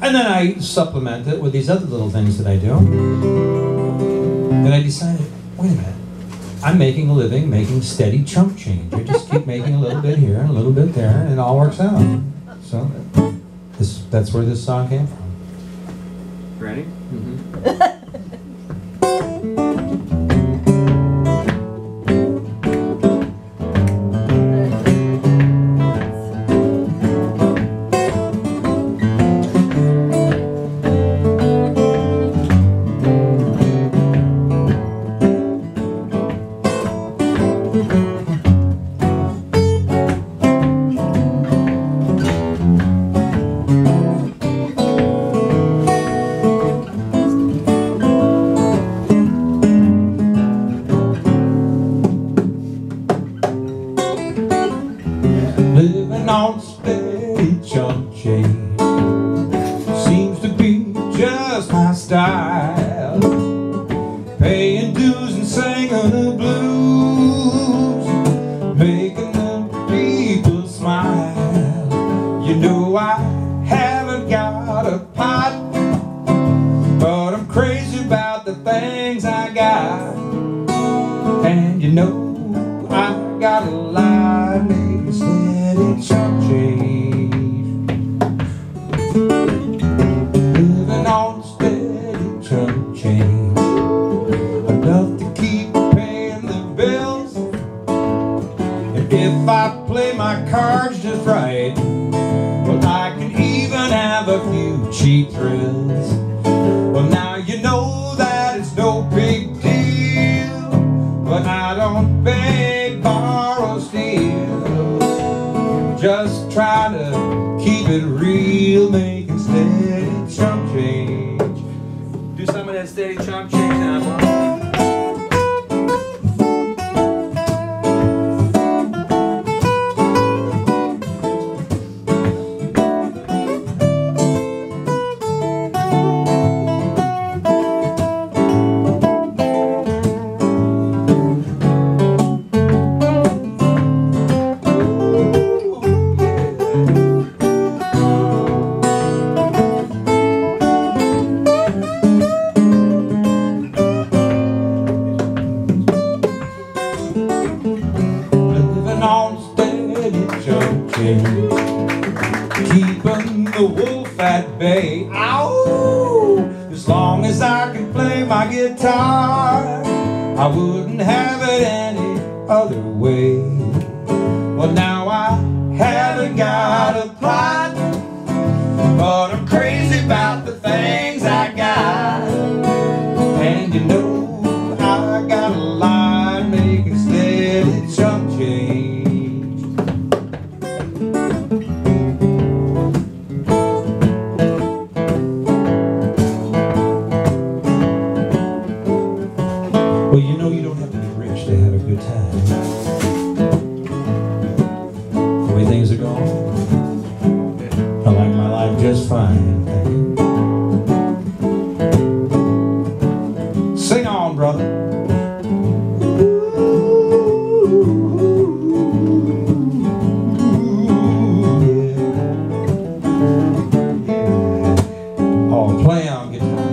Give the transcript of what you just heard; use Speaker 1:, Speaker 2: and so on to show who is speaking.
Speaker 1: And then I supplement it with these other little things that I do. And I decided, wait a minute, I'm making a living making steady chump change. I just keep making a little bit here and a little bit there, and it all works out. So this, that's where this song came from.
Speaker 2: Ready?
Speaker 1: Mm-hmm. Living my style. Paying dues and singing the blues, making the people smile. You know I haven't got a pot, but I'm crazy about the things I got. And you know cards just right, well I can even have a few cheap thrills. Well now you know that it's no big deal. But I don't beg, borrow, steal Just try to keep it real Making steady chump change
Speaker 2: Do some of that steady chump change now.
Speaker 1: The wolf at bay. Ow! As long as I can play my guitar I wouldn't have it any other way. Well now I haven't got a plot But I'm crazy about the things play on guitar.